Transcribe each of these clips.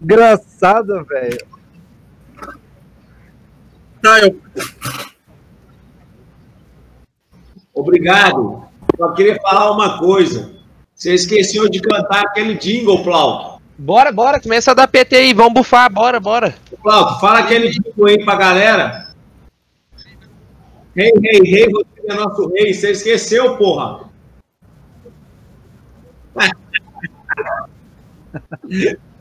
Engraçado, velho. Tá, eu... Obrigado. Só queria falar uma coisa. Você esqueceu de cantar aquele jingle, Plauto. Bora, bora, começa a dar PT aí, vamos bufar, bora, bora. Plauto, fala aquele jingle aí pra galera. Rei, rei, rei, você é nosso rei. Você esqueceu, porra.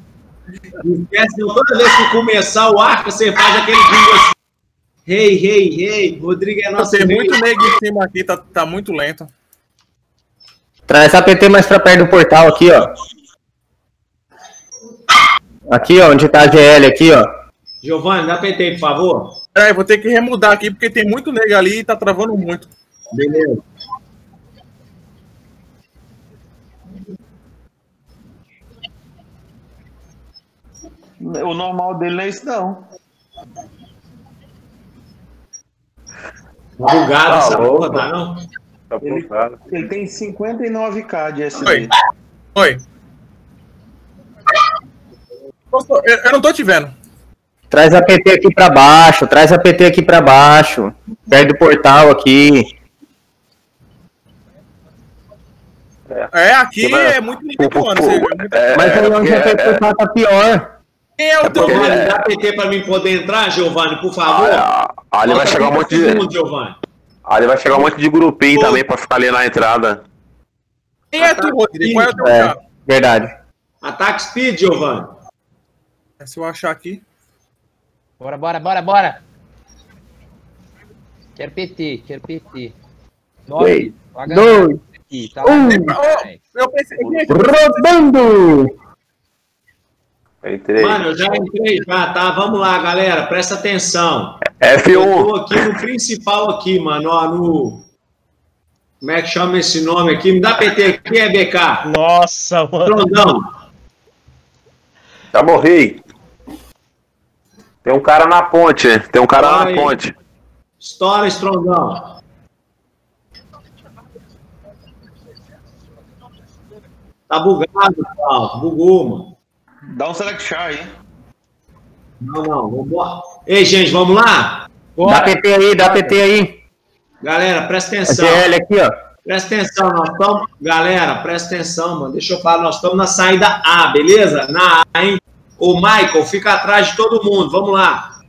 Esquece, não. toda vez que começar o arco, você faz aquele jingle assim. Rei, rei, rei, Rodrigo é nosso Tem rei. muito nego em cima aqui, tá, tá muito lento. Traz essa PT mais pra perto do portal aqui, ó. Aqui, ó, onde tá a GL aqui, ó. Giovanni, dá PT, por favor. É, vou ter que remudar aqui, porque tem muito nego ali e tá travando muito. Beleza. O normal dele não é isso, não. Tá bugado Tá essa porra, tá não? Tá Ele, ele tem 59k de SD. Oi. Oi. Eu, não tô te vendo. Traz a PT aqui pra baixo, traz a PT aqui pra baixo. Perto do portal aqui. É, aqui é muito limite, mano. É muito- É, Mas aí é, onde a porque- PT tá, tá pior. Quem é o teu porque- Giovanni, dá PT pra mim poder entrar, Giovanni, por favor? Ah, ali vai chegar um 30 monte de. segundos, Giovanni. Ali vai chegar um monte de grupinho também pra ficar ali na entrada. Quem é tu, Rodrigo? Qual é o teu É, carro? verdade. Ataque speed, Giovanni. Se eu achar aqui. Bora, bora, bora, bora. Quero PT, quero PT. Galera, dois, tá lá, um. velho? eu pensei. quem Entrei. Mano, eu já entrei já, tá? Vamos lá, galera, presta atenção. F1. Eu tô aqui no principal aqui, mano, ó, no... Como é que chama esse nome aqui? Me dá PT aqui, é BK. Nossa, mano. Trondão. Já morri. Tem um cara na ponte. Tem um cara na aí. ponte. Estoura, Estrondão. Tá bugado, Paulo. Bugou, mano. Dá um select char aí. Não, não, vambora. Ei, gente, vamos lá? Dá PT aí, dá PT aí. Galera, presta atenção. GL aqui, ó. Presta atenção, nós estamos. Galera, presta atenção, mano. Deixa eu falar, nós estamos na saída A, beleza? Na A, hein? O Michael, fica atrás de todo mundo. Vamos lá.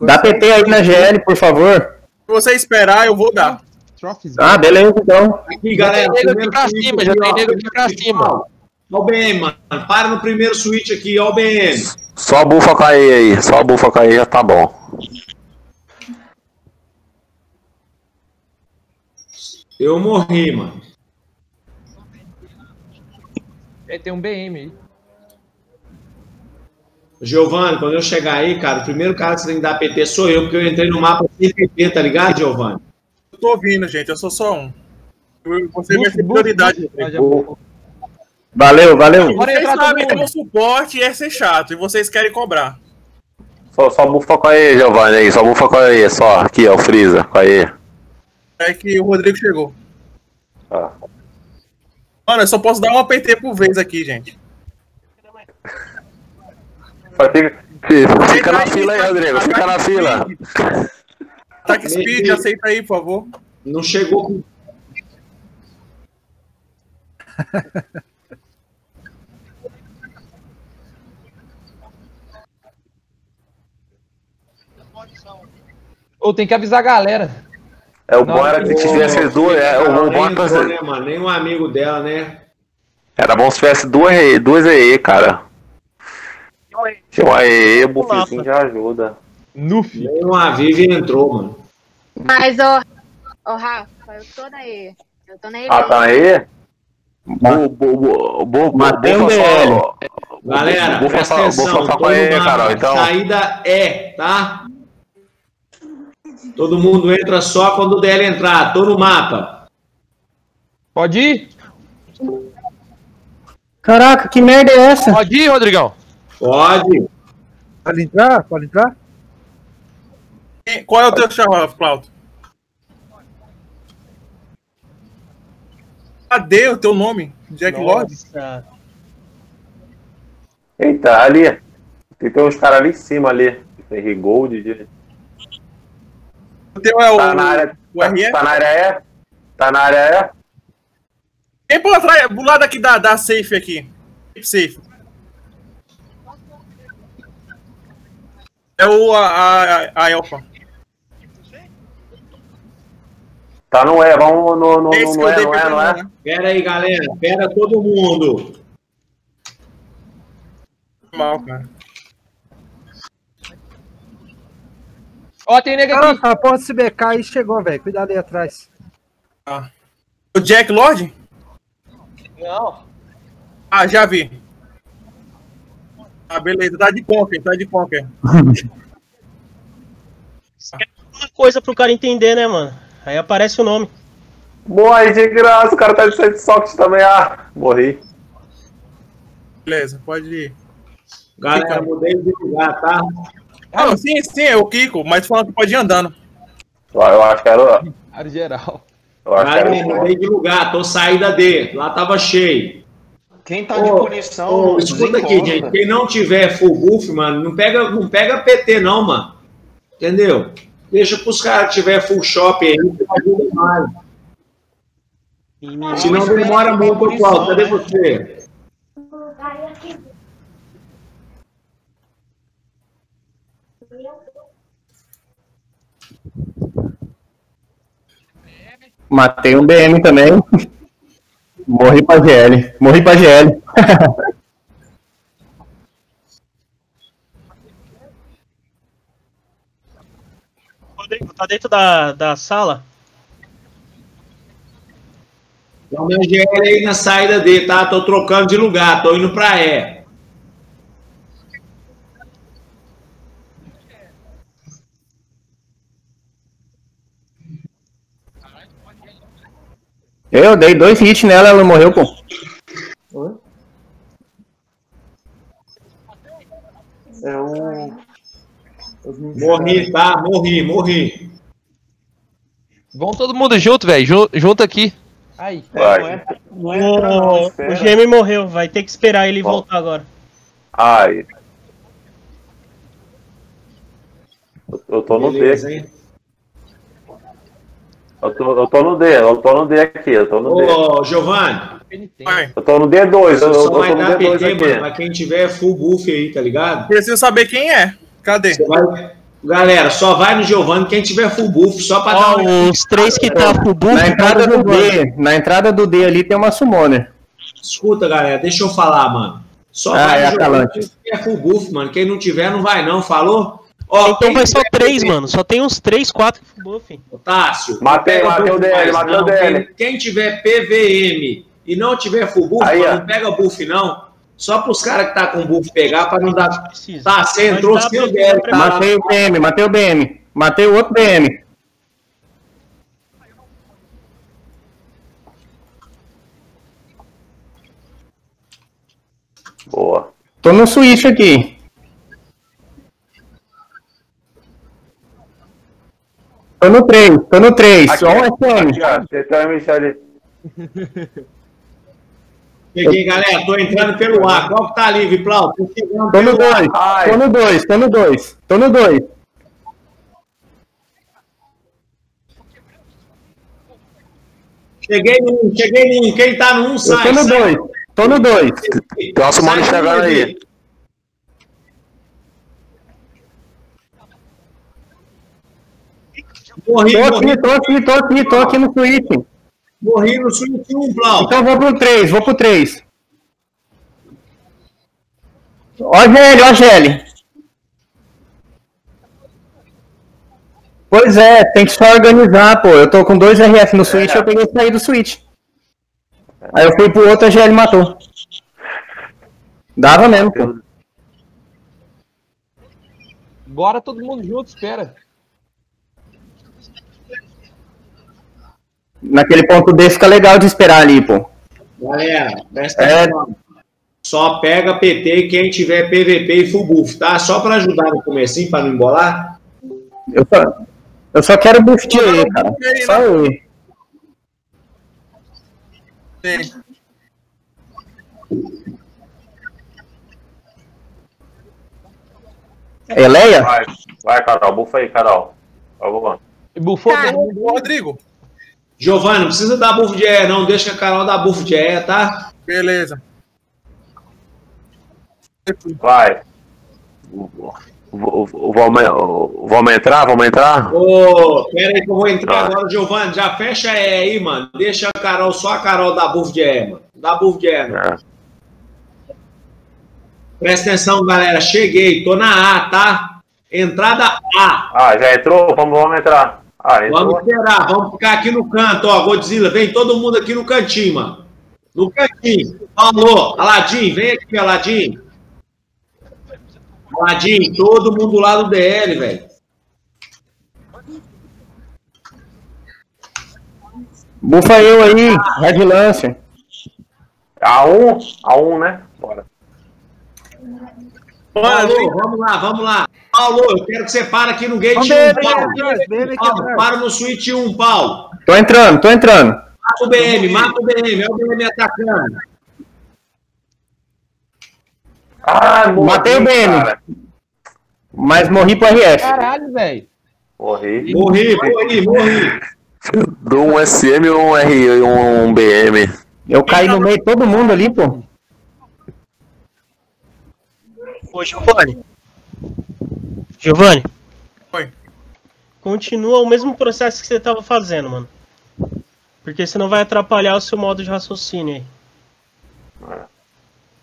Dá PT aí na GL, por favor. Se você esperar, eu vou dar. Ah, beleza, então. Aqui, Já galera. tem nego aqui pra cima, já tem ó. nego aqui pra cima. Ó o BM, mano. Para no primeiro switch aqui, ó o BM. Só a bufa cair aí. Só a bufa cair já tá bom. Eu morri, mano. É, tem um BM aí. Giovanni, quando eu chegar aí, cara, o primeiro cara que você tem que dar PT sou eu, porque eu entrei no mapa sem PT, tá ligado, Giovanni? Eu tô ouvindo, gente. Eu sou só um. Eu- Você ser buf, prioridade. buf. Valeu, valeu. Bora Vocês sabem que o suporte é ser chato e vocês querem cobrar. Só, só bufa cair, Giovanni aí. Só bufa cair. Só. Aqui, ó. O Freeza. Cair. É que o Rodrigo chegou. Tá. Mano, eu só posso dar uma PT por vez aqui, gente. Ter- Fica na fila aí, Rodrigo. Fica na fila. Ataque speed, aceita aí, por favor. Não chegou Ou tem que avisar a galera. É, o bom era que tivesse as duas. É, o bom nem né, mano? Nem um amigo dela, né? era bom se tivesse duas, EE, duas EE, cara. Tinha uma EE, o buffzinho já ajuda. Nuf. Nem uma Vivi entrou, mano. Mas, ô, ô Rafa, eu tô na E. Eu tô na E. Ah, tá bu- bu- Matei um bufa BL. só- Galera, presta só- atenção. bufa só tô com a no EE, mapa. Carol. Então, Saída é, tá? Todo mundo entra só quando o DL entrar. Tô no mapa. Pode ir? Caraca, que merda é essa? Pode ir, Rodrigão? Pode. Pode entrar? Pode entrar? E Qual é o teu chave, Flauto? Cadê o teu nome? Jack Lord? Eita, ali. Tem, tem uns caras ali em cima ali. Tem Rigold. O teu é o, Tá na área. o RE? Tá na área é? Tá na área é? Vem por atrás, do lado aqui da, da safe aqui. Safe. É o a, a, a Elfa. Tá no é, vamos no, no, Esse no eu é, não é, não é? Pera aí, galera. Pera todo mundo. Mal, cara. Ó, tem nega Ah, aqui. tá, pode se becar aí, chegou, velho. Cuidado aí atrás. O Jack Lord? Não. Ah, já vi. Ah, beleza. Tá de Conker, tá de Conker. Uma coisa pro cara entender, né, mano? Aí aparece o nome. Morre de graça, o cara tá de side socket também. Ah, morri. Beleza, pode ir. Galera, mudei de lugar, tá? Ah, sim, sim, é o Kiko, mas falando que pode ir andando. Eu eu acho que era. Área geral. Eu acho que era. mudei de lugar. Tô saída D. Lá tava cheio. Quem tá de Ô, punição. Ô, não escuta aqui, desencontra. gente. Quem não tiver full buff, mano, não pega, não pega PT, não, mano. Entendeu? Deixa pros caras que tiver full shop aí, que ajuda mais. E Senão demora muito, Cláudio. Cadê você? Matei um BM também. Morri pra GL. Morri pra GL. Rodrigo, tá dentro da, da sala? Então, meu GL aí na saída D, tá? Tô trocando de lugar, tô indo pra E. Eu dei dois hits nela, ela morreu, pô. É o. Morri, tá? Morri, morri. Vamos todo mundo junto, velho. Ju- Junto aqui. Aí. Vai. Não é, não entra, não, O, o. GM morreu, vai ter que esperar ele Bom. voltar agora. Ai. Eu, eu tô no D. Eu tô, eu tô no D, eu tô no D aqui, eu tô no D. Ô, Giovanni. Eu tô no D2, eu, eu, só vai no dar D2 PT, mano, aqui. pra quem tiver full buff aí, tá ligado? Preciso saber quem é. Cadê? Vai- Galera, só vai no Giovanni quem tiver full buff, só pra dar Ó, uma... os três que tá full buff, Na entrada do D, na entrada do D ali tem uma summoner. Escuta, galera, deixa eu falar, mano. Só Ah, vai é no Giovanni quem tiver full buff, mano. Quem não tiver, não vai não, falou? Ó, Então vai só três, mano. Só tem uns três, quatro full buff. Tássio. Matei, não pega matei o DL, mais, matei o. DL. Quem, quem tiver PVM e não tiver full buff, Aí, não pega buff, não. Só pros caras que tá com buff pegar, pra não dar. Precisa. Tá, você entrou sem o DL, tá? Matei o BM, matei o BM. Matei o outro BM. Boa. Tô no switch aqui. Tô no 3, tô no 3. Aqui, Só um aqui, ó, você uma Michele. Peguei, galera. Tô entrando pelo ar. Qual que tá livre, Plau? Tô no pelo ar. 2, Ai. tô no 2, tô no 2. Tô no 2. Cheguei no 1, cheguei no 1. Quem tá no 1 Eu sai. tô no sai. 2. Tô no 2. Tem uma Sumone Sai chegando aí. Morri, Tô morri, aqui, tô aqui, tô aqui, tô aqui no switch. morri no swing 1, Plau. Então vou pro 3, vou pro 3. Ó, GL, ó, GL. Pois é, tem que só organizar, pô. Eu tô com dois RF no switch, É. eu peguei e saí do switch. Aí eu fui pro outro, a GL matou. Dava mesmo, pô. Bora todo mundo junto, espera. Naquele ponto D fica legal de esperar ali, pô. Galera, presta É. atenção. Só pega PT quem tiver PVP e full buff, tá? Só pra ajudar no comecinho, pra não embolar. Eu só, eu só quero buff de E, cara. Só E. Sim. Eleia? Vai, vai, Carol. Bufa aí, Carol. Tá. Ô, Rodrigo. Giovanni, não precisa dar bufo de E, não. Deixa que a Carol dá bufo de E, tá? Beleza. Vai. Vamos vamos entrar? Vamos entrar? Ô, pera aí que eu vou entrar Ah. agora, Giovanni. Já fecha E aí, mano. Deixa a Carol, só a Carol dar bufo de E, mano. Dá bufo de E, mano. É. Presta atenção, galera. Cheguei, tô na A, tá? Entrada A. Ah, já entrou? Vamos, vamos entrar. Ah. Vamos esperar, vamos ficar aqui no canto, ó. Godzilla, vem todo mundo aqui no cantinho, mano. No cantinho. Alô, Aladim, vem aqui, Aladim. Aladim, todo mundo do lado DL, velho. Bufa eu aí, Red Lance. A1? A1, né? Bora. Alô, vamos lá, vamos lá. Paulo, eu quero que você pare aqui no gate Vamos 1, ver, vem Paulo. para no suíte 1, Paulo. Tô entrando, tô entrando. Mata o BM, mata o BM, é o BM atacando. Ah, morri, Matei o BM. cara. Mas morri pro RF. Caralho, velho. Morri. Morri, morri, morri. Do um SM e um R um BM. Eu caí no meio de todo mundo ali, pô. Ô, Giovanni. Giovanni. Oi. Continua o mesmo processo que você tava fazendo, mano. Porque senão vai atrapalhar o seu modo de raciocínio aí.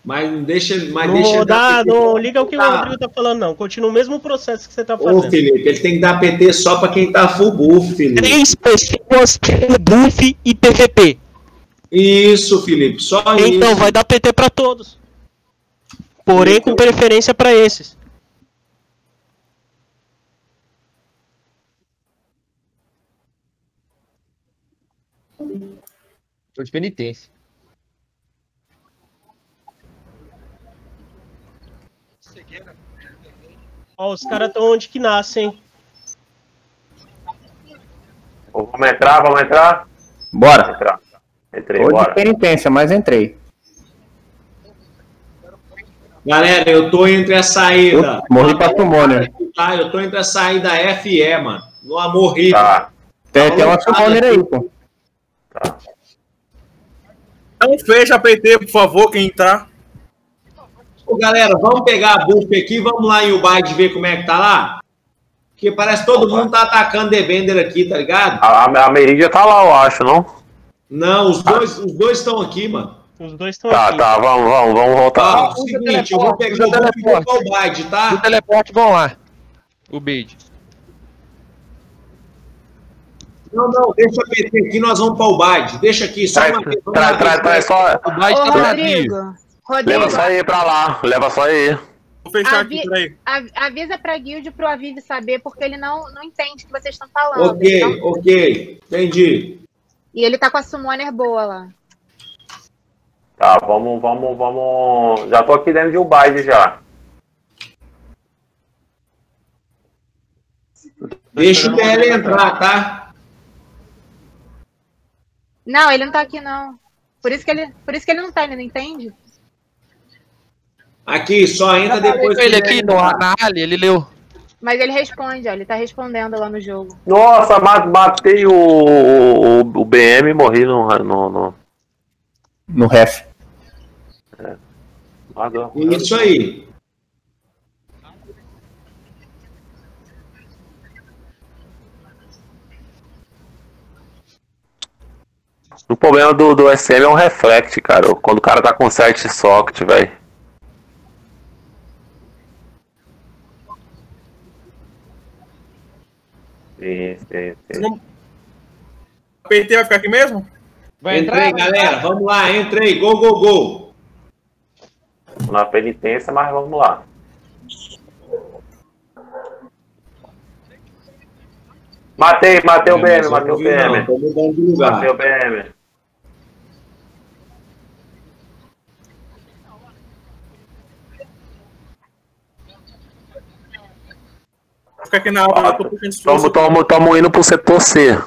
Mas não deixa, mas não deixa dá, PT. não liga o que o Tá. Rodrigo tá falando, não. Continua o mesmo processo que você tá Ô, fazendo. Felipe, ele tem que dar PT só pra quem tá full buff, Felipe. Três pessoas têm buff e PVP. Isso, Felipe, só Então isso. vai dar PT pra todos. Porém, com preferência pra esses. Tô de penitência. Ó, os caras tão onde que nascem. Vamos entrar, vamos entrar? Bora. Entrar. Entrei, Tô de bora. penitência, mas entrei. Galera, eu tô entre a saída. Morri pra Summoner. Tá, eu tô entre a saída F e E, mano. No amor rico. Tá. Tem, tem uma Summoner aí, pô. Não fecha a PT, por favor, quem entrar. Ô, galera, vamos pegar a buff aqui, vamos lá em Ubaid ver como é que tá lá. Porque parece que todo mundo tá atacando Devender aqui, tá ligado? A, a, Meridia tá lá, eu acho, não? Não, os dois os dois estão aqui, mano. Os dois estão Tá, aqui. tá, vamos, vamos, vamos voltar. Tá, usa seguinte, eu vou pegar o vou teleporte. Ubaid, O tá? teleporte, vão lá. O bait. Não, não, deixa a PT aqui, nós vamos pra Ubaid. Deixa aqui, só Traz, uma traz, traz, traz só. O Ô, tá. Rodrigo. Rodrigo, Leva só aí pra lá. Leva só aí. Vou fechar Avi- aqui, peraí. a- avisa pra Guild pro Avive saber, porque ele não, não entende o que vocês estão falando. Ok, Então- ok. Entendi. e ele tá com a Summoner boa lá. Tá, vamos, vamos, vamos. Já tô aqui dentro de Ubaid já. Deixa o DL entrar, tá? Não, ele não tá aqui, não. Por isso que ele, por isso que ele não tá, ele não entende? Aqui, só entra depois ele aqui no, na Ali, ele leu. Mas ele responde, ó. Ele tá respondendo lá no jogo. Nossa, ma- matei o, o, o BM e morri no. no, no... No ref. Isso aí. O problema do, do SM é um reflect, cara. Quando o cara tá com set socket, velho. Sim, sim, sim. PT vai ficar aqui mesmo? Vai Entrei, entrar? galera. Vamos lá, entrei. Go, go, go. Na penitência, mas vamos lá. Matei, matei o BM, matei o BM. Matei o BM. Vou ficar aqui na aula, tô esse Tamo, tamo, tamo indo pro setor C.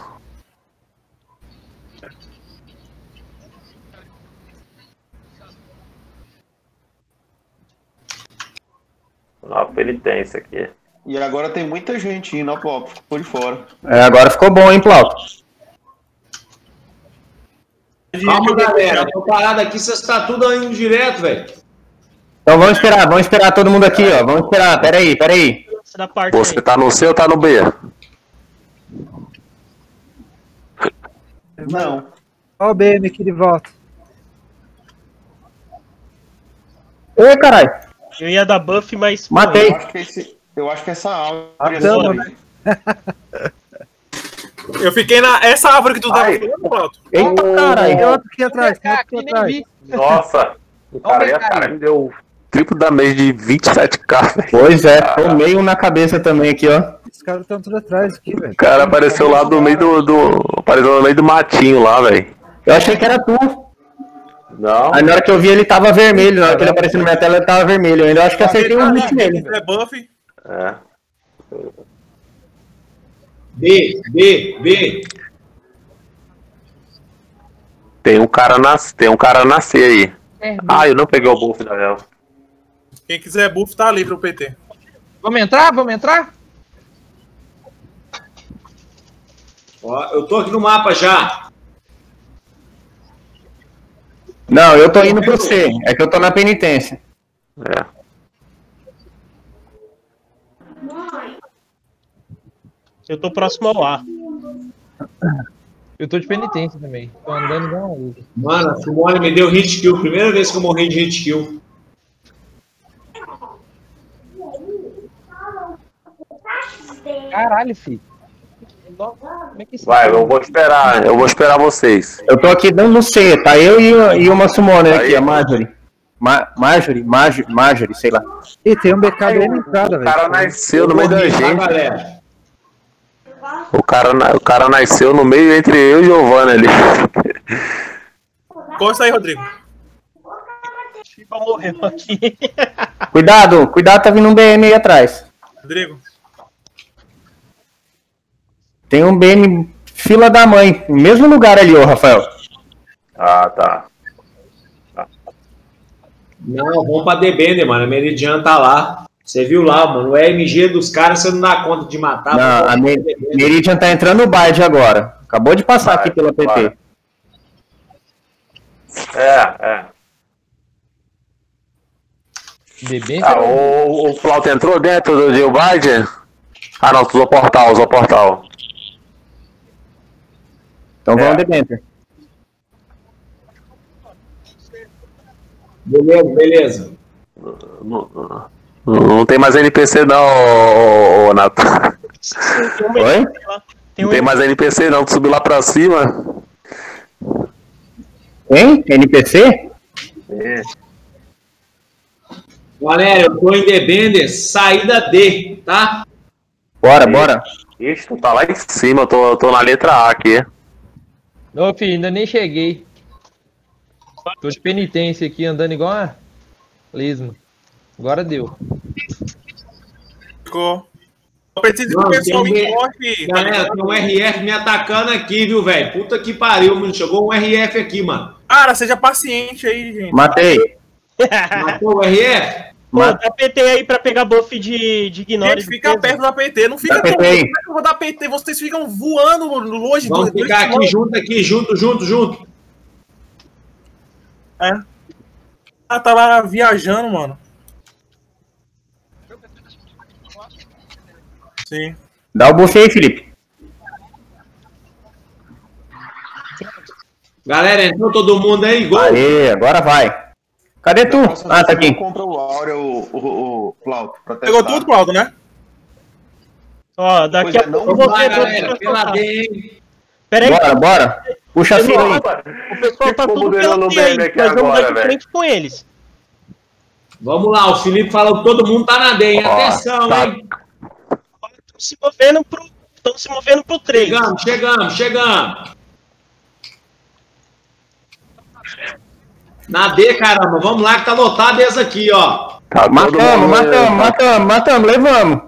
Uma penitência aqui. E agora tem muita gente indo, ó, Plauto. Ficou de fora. É, agora ficou bom, hein, Plauto? Calma, galera. Tô parado aqui, vocês tá tudo indo direto, velho. Então vamos esperar, vamos esperar todo mundo aqui, ó. Vamos esperar, peraí, peraí. Da parte Você aí. tá no C ou tá no B? Não. Ó o BM aqui de volta. Ê, caralho. Eu ia dar buff, mas. pô, Matei. Eu acho que, esse, eu acho que essa árvore. Matamos, essa- né? Eu fiquei na. Essa árvore que tu tava falando, Pronto. Eita, Tem caralho. outro aqui atrás, tem outro aqui atrás. Nossa, o cara, Beccaria. cara me deu triplo da mês de 27k, velho. Pois é, tomei um na cabeça também aqui, ó. Os caras estão tudo atrás aqui, velho. O cara apareceu lá no meio do, do. Apareceu no meio do matinho lá, velho. Eu achei que era tu. Não. Aí na hora que eu vi ele tava vermelho, na hora que ele apareceu na minha tela ele tava vermelho ainda. Eu acho que acertei um hit nele. É buff. É. B, B, B. Tem um cara na, tem um cara na C aí. É, Ah, eu não peguei o buff da Vel. Quem quiser buff, tá livre o PT. Vamos entrar? Vamos entrar? Ó, eu tô aqui no mapa já. Não, eu tô indo pro C. É que eu tô na penitência. É. Eu tô próximo ao A. Eu tô de penitência também. Tô andando igual uma. Mano, a Simone me deu hit kill. Primeira vez que eu morri de hit kill. Caralho, filho. É que isso Vai, eu vou esperar. Eu vou esperar vocês. Eu tô aqui dando no C, tá? Eu e, e uma summoner Aí. aqui, a Marjorie. Ma Marjorie, Marjorie, Marjorie, sei lá. Ih, tem um BK bem entrada, O velho. cara nasceu no meio da tá, gente. O cara, o cara nasceu no meio entre eu e o Giovanni ali. Costa aí, Rodrigo. Chiba morreu aqui. Cuidado, cuidado, tá vindo um BM aí atrás. Rodrigo. Tem um BM fila da mãe, no mesmo lugar ali, ô Rafael. Ah, tá. Não, vamos pra Debender, mano. A Meridian tá lá. Você viu lá, mano. O EMG dos caras você não dá conta de matar. Não, a pra Me- Debender. Meridian tá entrando no Bard agora. Acabou de passar Vai, aqui pela PT. É, é. Bebê? Ah, o, o Flauta entrou dentro do Gil Biden? Ah, não, usou portal, usou portal. Então É. vamos de Benter. Beleza, beleza. Não, não- não tem mais NPC não, ô, ô, Nato. Oi? Tem Não tem mais NPC não, tu subir lá pra cima. Hein? NPC? É. Galera, eu tô em Debender, saída D, tá? Bora, bora. Ixi, tu tá lá em cima, eu tô, eu tô na letra A aqui. Ô, filho, ainda nem cheguei. Tô de penitência aqui, andando igual uma lesma. Agora deu. Ficou. Eu preciso que o pessoal me um- corte. Galera, tem um RF me atacando aqui, viu, velho? Puta que pariu, mano. Chegou um RF aqui, mano. Cara, seja paciente aí, gente. Matei. Matou o RF? Pô, Ma- dá PT aí pra pegar buff de, de ignore. Gente, fica de perto da PT. Não fica aí. é que eu vou dar PT? Vocês ficam voando longe Vamos do. ficar aqui junto, aqui, junto, junto, junto. Ah, tá lá viajando, mano. Sim. Dá o buff aí, Felipe. Galera, entrou todo mundo aí? Gol! Aê, agora vai. Cadê tu? Ah, tá aqui. Compra o Áurea, o, o, o Plauto, Pegou tudo, Claudio, né? Ó, daqui Pois a é, não pouco eu vou Vai, ver buff galera, pra pela soltar. D, hein? Pera aí, Bora, bora. Puxa a fila aí. o pessoal tá tudo pela no T aí. Nós vamos agora, dar de frente com eles. Vamos lá, o Felipe falou que todo mundo tá na D, hein? Ó, Atenção, tá. hein? Estão se movendo pro. Estão se movendo pro 3. Chegamos, chegamos, chegamos. Na D, caramba. Vamos lá que tá lotado esse aqui, ó. Tá Matamos, mundo- matamos, matamos, matamos, levamos.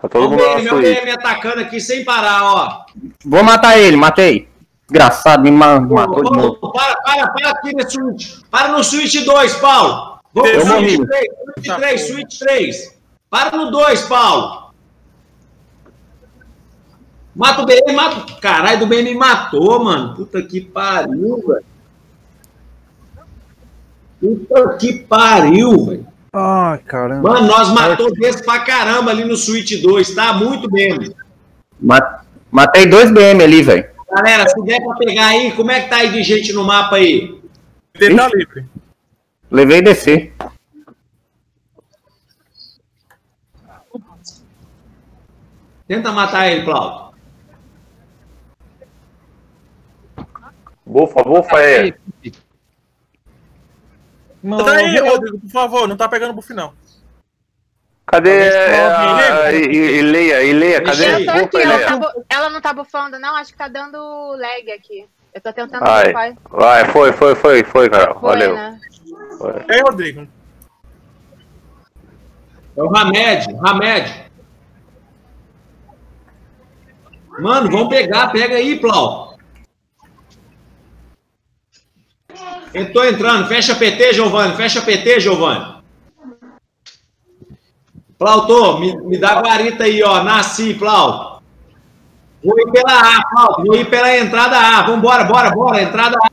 Tá todo mundo BM, meu. BM atacando aqui sem parar, ó. Vou matar ele, matei. Desgraçado, me ma- matou de novo. Para, para, para aqui no switch. Para no switch 2, Paulo. Vamos Eu pro morri. switch 3, switch 3, switch 3. Para no 2, Paulo. Mata o BM, mata. Caralho, do BM me matou, mano. Puta que pariu, velho. Puta que pariu, velho. Ai, caramba. Mano, nós matou desse pra caramba ali no Switch 2, tá? Muito bem. Ma- Matei dois BM ali, velho. Galera, se der pra pegar aí, como é que tá aí de gente no mapa aí? Ele tá livre. Levei DC. Tenta matar ele, Cláudio. Bufa, bufa aí. Não, Tá aí, Rodrigo, por favor, não tá pegando buff, não. Cadê a Ileia? Ileia, cadê? Eu tô aqui, ela, tá bu- ela não tá bufando, não. Acho que tá dando lag aqui. Eu tô tentando Ai. bufar. Vai, foi, foi, foi, foi, cara. Foi, Valeu. né? Foi. E aí, Rodrigo? É o Hamed, o Hamed. Mano, vamos pegar, pega aí, Plau. Eu tô entrando, fecha PT, Giovanni, fecha PT, Giovanni. Plauto, me, me dá guarita aí, ó, nasci, Plau. Vou ir pela A, Plau, vou ir pela entrada A, vambora, bora, bora, entrada A.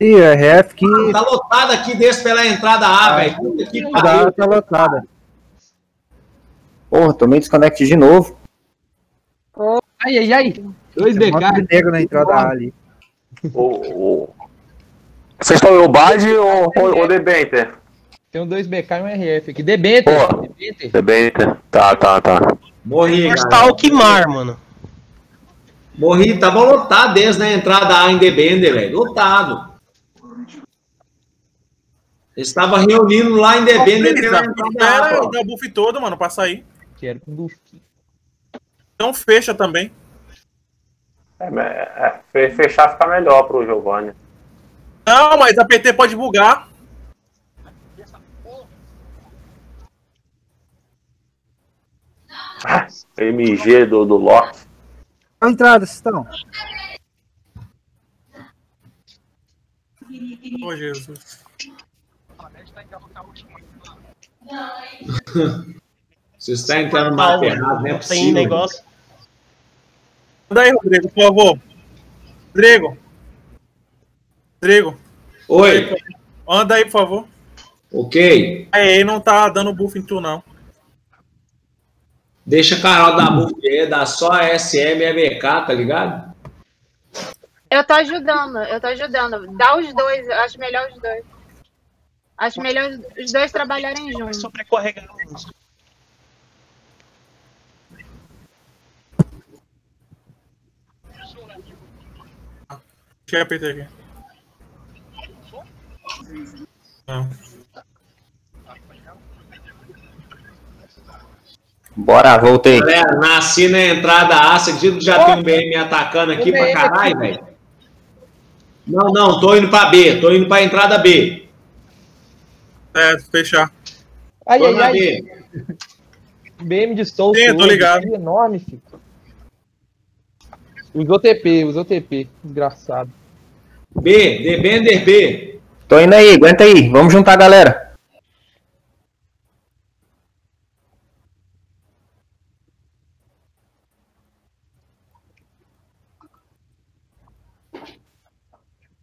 Ih, RF que Tá lotado aqui desse pela entrada A, velho. Puta que a pariu. tá lotada. Porra, tomei desconect de novo. Ai, ai, ai. Dois um BK. negro na entrada A ali. O, o... Vocês estão em Obad ou, ou, ou Debenter? Tem um 2BK e um RF aqui. Debenter. Pô. Debenter. Debenter. Tá, tá, tá. Morri, Força galera. Alquimar, mano. Morri, tava lotado desde na entrada A em The Bender, velho. Lotado. Eles estavam reunindo lá em The Bender pela entrada A. Espera pô. dar o buff todo, mano, pra sair. Quero com buff. Então fecha também. É, é, fe- fechar fica melhor pro Giovanni. Não, mas a PT pode bugar. MG do, do Loki. Qual entrada vocês estão? Ô, Jesus. Você está entrando no mapa errado, não é Tem possível. negócio. Manda aí, Rodrigo, por favor. Rodrigo. Rodrigo, Oi, anda aí, por favor. ok. Aí, não tá dando buff em tu, não. Deixa a Carol dar buff aí, dá só SM e BK, tá ligado? Eu tô ajudando, eu tô ajudando. Dá os dois, eu acho melhor os dois. Acho melhor os- dois trabalharem juntos. Sobrecorregar uns. Deixa eu PT aqui. Não. Bora, voltei. Galera, nasci na entrada A, que já tem um BM me atacando aqui pra caralho, velho? Não, não, tô indo pra B, tô indo pra entrada B. É, fechar. Ai, Tô ai, na ai. B. BM de Soul. Sim, tô ligado. que enorme, filho. Usou TP, usou TP. Desgraçado. B, Debender B. Tô indo aí, aguenta aí. Vamos juntar a galera.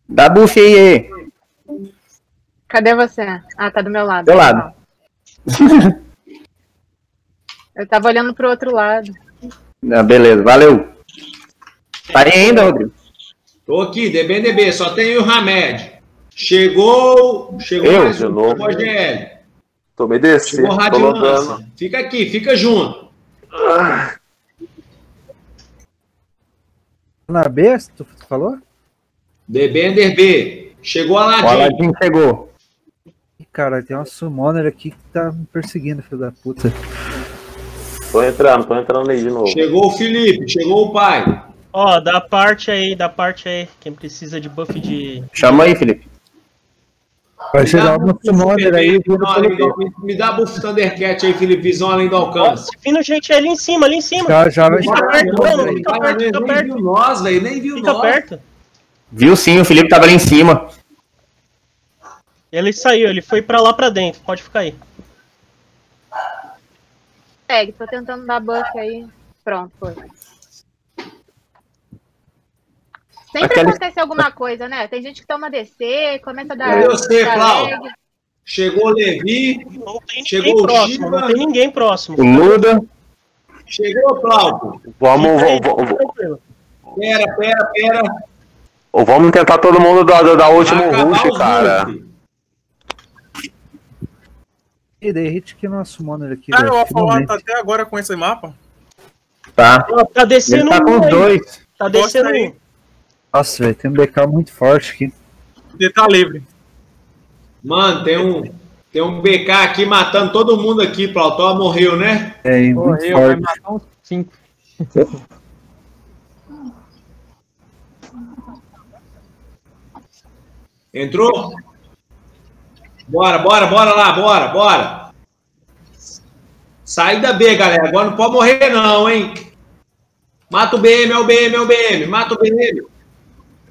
Dá buff aí. Cadê você? Ah, tá do meu lado. Do lado. Eu tava olhando pro outro lado. Ah, beleza, valeu. Tá aí ainda, Rodrigo? Tô aqui, Debender B, só tem o Hamed. Chegou, chegou Eu, mais de um, novo. chegou DC. Chegou Tô Radionância. logando. Fica aqui, fica junto. Na B, tu falou? Debender B. Chegou a O Aladim. Aladim chegou. Ih, Cara, tem uma summoner aqui que tá me perseguindo, filho da puta. Tô entrando, tô entrando aí de novo. Chegou o Felipe, chegou o pai. Ó, da parte aí, da parte aí. Quem precisa de buff de. Chama aí, Felipe. Vai chegar uma summoner Super aí me- dá buff Thundercat aí, Felipe, visão além do Ó, alcance. vindo gente ali em cima, ali em cima. Já, já vai Fica chegar. perto, fica perto, nem fica nem perto. viu nós, velho, nem viu Fica nós. perto. Viu sim, o Felipe tava ali em cima. Ele saiu, ele foi pra lá pra dentro. Pode ficar aí. consegue. Tô tentando dar buff aí. Pronto, foi. Sempre Aquela- acontece alguma coisa, né? Tem gente que toma DC, começa a dar. Eu sei. Chegou o Levi, Não tem Chegou ninguém o próximo, não tem ninguém próximo. Muda. chegou o Cláudio. Vamos, aí, vamos. Pera, pera, pera. vamos tentar todo mundo dar, dar Vai último acabar rush, cara. E daí, hit que nosso summoner aqui, Cara, o velho. Alpha One finalmente. tá até agora com esse mapa. Tá. Tá Ele descendo tá com um dois. Tá descendo um. Nossa, velho, tem um BK muito forte aqui. Ele tá livre. Mano, tem um, tem um BK aqui matando todo mundo aqui. Plautó morreu, né? É, Morreu, vai matar uns 5. Entrou? Bora, bora, bora lá, bora, bora. Saída B, galera. Agora não pode morrer, não, hein? Mata o BM, é o BM, é o BM. Mata o BM.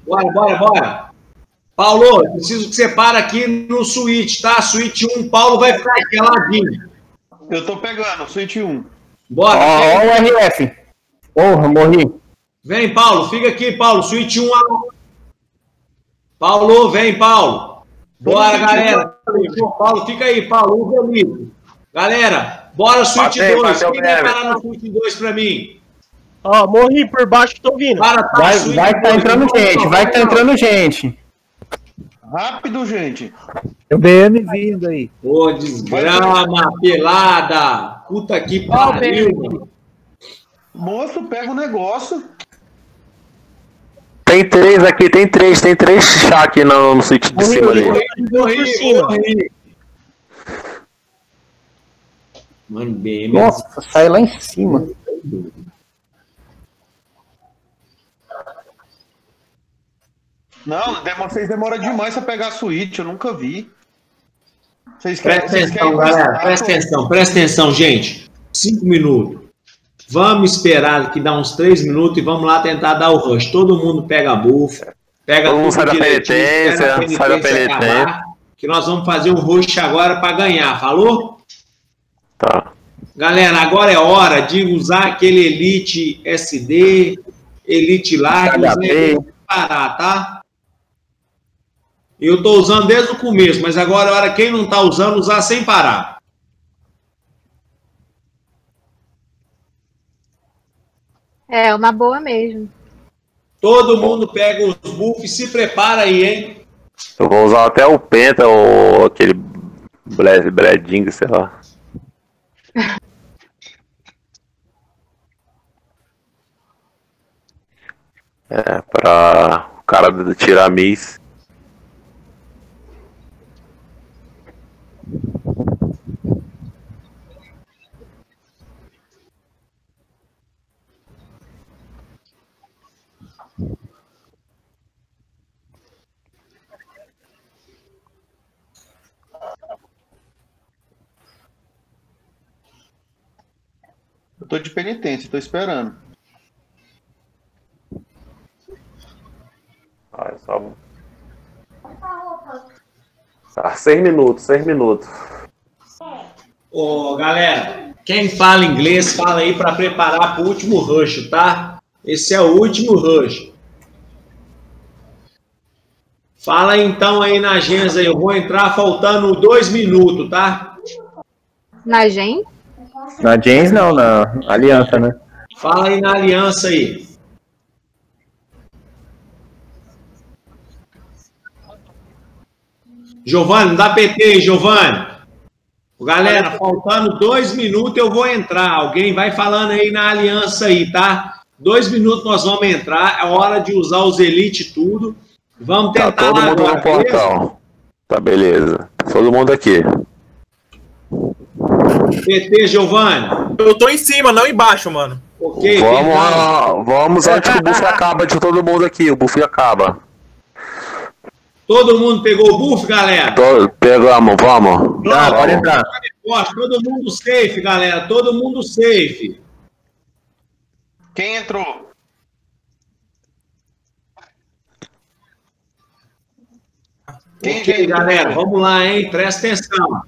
Bora, bora, bora. Paulo, preciso que você para aqui no suíte, tá? Suíte 1, Paulo vai ficar aqui ladinho. Eu tô pegando, Switch 1. Bora. Vem. ó o RF. Porra, morri. Vem, Paulo, fica aqui, Paulo. Suíte 1. a- Paulo, vem, Paulo. Bora, galera. Paulo, fica aí, Paulo. Galera, bora, suíte Batei, 2. bateu Quem vai parar na suíte 2 pra mim? Ó, morri por baixo, tô vindo. Para, tá, Vai, suíte vai que tá entrando gente, vai que tá entrando gente. Rápido, gente. Tem o BM vindo aí. Ô, desgrama, pelada. Puta que pariu. Moço, pega o negócio. Tem três aqui, tem três, tem três chá aqui no, no switch de cima ali. Morri, morri, Por cima. morri. Mano, BM. Nossa, sai lá em cima. Não, vocês demoram demais pra pegar a Switch, eu nunca vi. Vocês querem, Presta vocês atenção, querem galera. Presta atenção, presta atenção, gente. Cinco minutos. Vamos esperar que dá uns três minutos e vamos lá tentar dar o rush. Todo mundo pega a buff, pega Todo tudo sai da penitência, sai da penitência Que nós vamos fazer um rush agora para ganhar, falou? Tá. Galera, agora é hora de usar aquele Elite SD, Elite Large, HP. parar, tá? Eu tô usando desde o começo, mas agora é hora quem não tá usando, usar sem parar. É, uma boa mesmo. Todo mundo pega os buffs, se prepara aí, hein? Eu vou usar até o Penta ou aquele Bled- Breding, sei lá. É, pra o cara tirar Miss. Eu de penitência, tô esperando. Ah, é só... Tá, seis minutos, seis minutos. Ô, galera, quem fala inglês, fala aí para preparar para o último rush, tá? Esse é o último rush. Fala então aí na agenda, eu vou entrar faltando dois minutos, tá? Na gente? Na James não, na Aliança, né? Fala aí na aliança aí. Giovanni, não dá PT aí, Giovanni. Galera, faltando dois minutos eu vou entrar. Alguém vai falando aí na aliança aí, tá? Dois minutos nós vamos entrar. É hora de usar os elite tudo. Vamos Tá tentar todo lá mundo agora, no beleza? portal. Tá, beleza. Todo mundo aqui. PT, Giovanni. Eu tô em cima, não embaixo, mano. Ok, Vamos, lá, vamos antes que o buff acaba de todo mundo aqui. O buff acaba. Todo mundo pegou o buff, galera? Tô- pegamos, vamos. Tá, pode entrar. Ó, Todo mundo safe, galera. Todo mundo safe. Quem entrou? Quem já Ok, entrou? galera, vamos lá, hein? Presta atenção.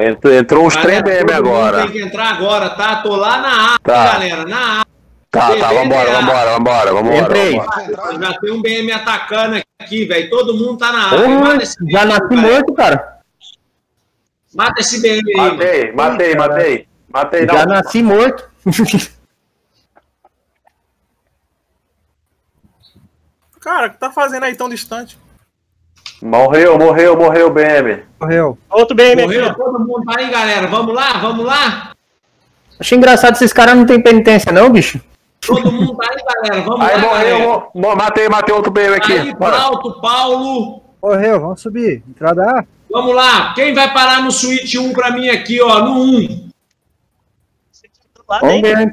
Entrou, entrou uns trem Galera, todo mundo agora. Tem que entrar agora, tá? Tô lá na A, Tá. galera, na A. Tá, tá, vambora, vambora, vambora, vambora. Entrei. vambora. Já tem um BM atacando aqui, velho. Todo mundo tá na A. Porra, Mata esse já nasci morto, cara. Mata esse BM aí. mano. Matei, matei, matei. Matei, Já não. nasci morto. Cara, o que tá fazendo aí tão distante? Morreu, morreu, morreu o BM. Morreu. Outro BM aqui, Morreu ó. todo mundo aí, galera. Vamos lá, vamos lá. Achei engraçado, esses caras não tem penitência, não, bicho. Todo mundo tá aí, galera. Vamos Aí lá, morreu, galera. matei, matei outro BM aqui. Aí, Paulo. Morreu, vamos subir. Entrada A. Vamos lá. Quem vai parar no suíte 1 pra mim aqui, ó, no 1? Lá Vamos.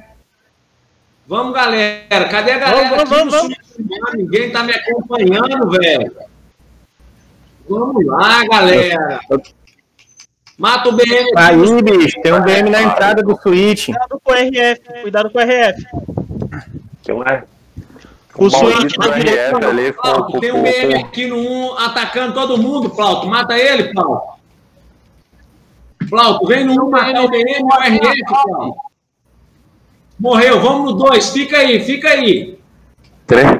Vamos, galera. Cadê a galera Vamos, aqui vamos, no vamos. suíte 1? Ninguém tá me acompanhando, velho. Vamos lá, galera. Mata o BM. Aí, bicho, tem um BM na entrada do suíte. Cuidado com o RF. Cuidado com o RF. Tem um, é, O maldito da direita. RF ali Plauto, com, tem um com, aqui no 1 atacando todo mundo, Plauto. Mata ele, Plauto. Plauto, vem no 1 matar o BM o RF, Plauto. Morreu, vamos no 2. Fica aí, fica aí. Três,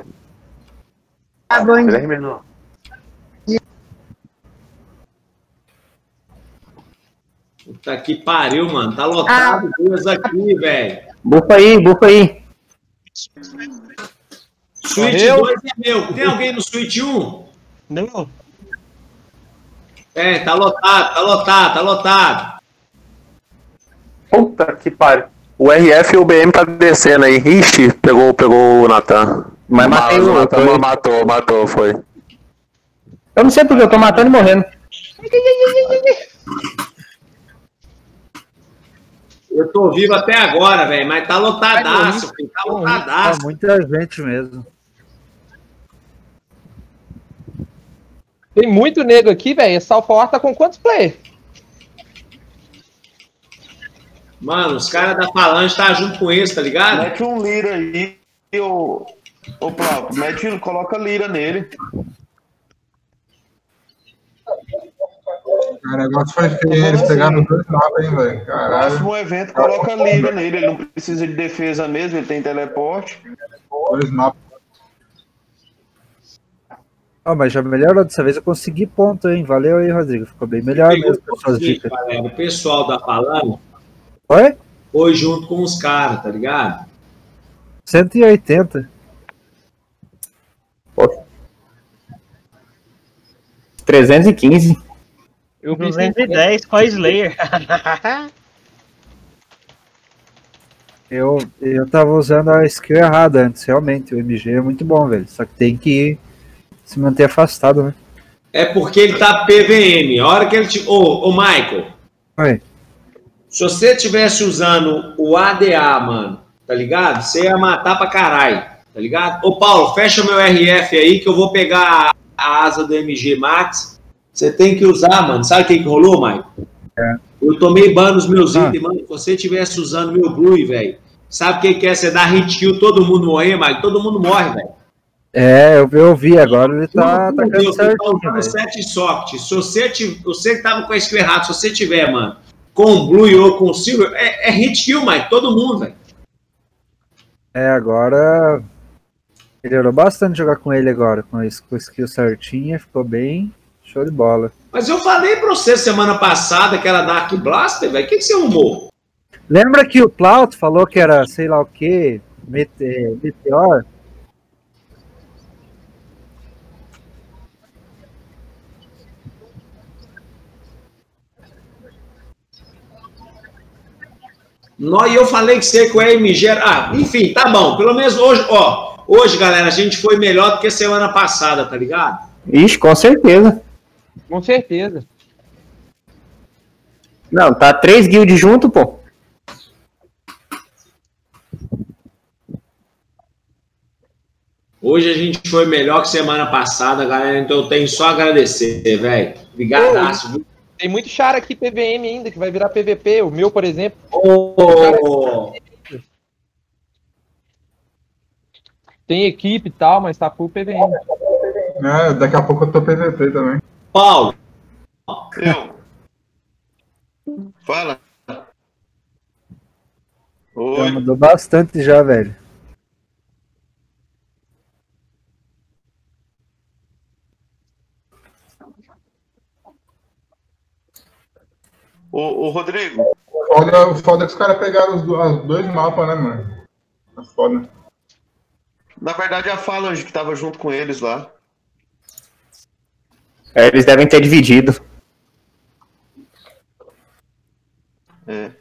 Tá bom. três minutos. Puta que pariu, mano. Tá lotado duas aqui, velho. Bufa aí, bufa aí. Morreu? 2 é meu. Tem alguém no suíte 1? Não. É, tá lotado, tá lotado, tá lotado. Puta que pariu. O RF e o BM tá descendo aí. Ixi, pegou, pegou o Natan. Mas matei o Natan outro. matou, matou, foi. Eu não sei porque eu tô matando e morrendo. Eu tô vivo até agora, velho, mas tá lotadaço, filho, tá Tá lotadaço. muita gente mesmo. Tem muito nego aqui, velho. Esse Alfa tá com quantos players? Mano, os caras da Falange tá junto com eles, tá ligado? Mete um lira aí, ô, ô Plauto. Mete, coloca lira nele. O negócio foi feio, eles pegaram dois mapas, hein, velho. Caralho. Próximo evento, coloca lira nele. Ele não precisa de defesa mesmo, ele tem teleporte. Dois mapas. Ó, mas já melhorou dessa vez, eu consegui ponto, hein? Valeu aí, Rodrigo. Ficou bem melhor mesmo com as suas dicas. galera, o pessoal da Falange Oi? foi junto com os caras, tá ligado? 180. 315. Eu vi 210 com a Slayer. Eu, eu tava usando a skill errada antes, realmente. O MG é muito bom, velho. Só que tem que se manter afastado, né? É porque ele tá PVM. A hora que ele te. Ô, ô, Michael, Oi. se você tivesse usando o ADA, mano, tá ligado? Você ia matar pra caralho, tá ligado? Ô, Paulo, fecha meu RF aí que eu vou pegar a, a asa do MG Max. Você tem que usar, mano. Sabe o que, que rolou, Michael? É. Eu tomei ban nos meus Ah. itens, mano. Se você tivesse usando meu Blue, velho. Sabe o que, que é? Você dá hit kill, todo mundo morrer, Michael. Todo mundo morre, velho. É, eu, eu vi agora, ele tá atacando tá certinho, usando velho. 7 soft. Se você, tiver, você que tava com a skill errada, se você tiver, mano, com o Blue ou com o Silver, é, é hit kill, Mike. Todo mundo, velho. É, agora. Melhorou bastante jogar com ele agora, com a skill certinha, ficou bem show de bola. Mas eu falei pra você semana passada que era Dark Blaster, velho. O que, que você arrumou? Lembra que o Plauto falou que era sei lá o que, Meteor? Nó, e eu falei que você com a MG. Ah, enfim, tá bom. Pelo menos hoje, ó. Hoje, galera, a gente foi melhor do que semana passada, tá ligado? Ixi, com certeza. Com certeza. Não, tá três guilds junto, pô. Hoje a gente foi melhor que semana passada, galera. Então eu tenho só a agradecer, velho. Obrigadaço, viu? Tem muito char aqui PVM ainda, que vai virar PVP. O meu, por exemplo. Ô, Tem equipe e tal, mas tá full PVM. É, daqui a pouco eu tô PVP também. Paulo, Eu. Fala. Já Oi. mudou bastante já, velho. Ô, ô, Rodrigo, Foda, o foda é que os caras pegaram os, do- os dois mapas, né, mano? É foda. na verdade a Falange que tava junto com eles lá. É, eles devem ter dividido. É.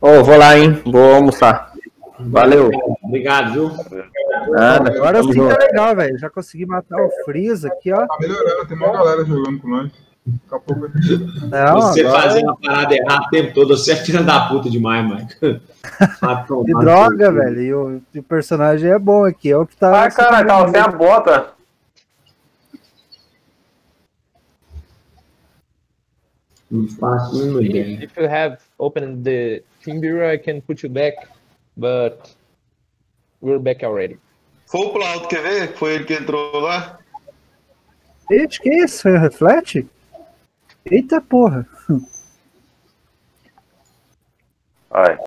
Ô, vou lá, hein? Vou almoçar. Valeu. Obrigado, viu? Nada. Agora sim tá legal, velho. Já consegui matar o Freeza aqui, ó. Tá melhorando, tem uma galera jogando com nós. Daqui a pouco. Não, você agora- fazendo a parada errada o tempo todo, você é filho da puta demais, Mike. Droga, velho. E o, e o personagem é bom aqui. É o que tá. Ai, caralho, tava sem a bota. Não faço a mínima ideia. If you have opened the team bureau, I can put you back, but we're back already. Foi o Plauto, quer ver? Foi ele que entrou lá? Gente, que isso? Foi o reflete? Eita porra. Ai.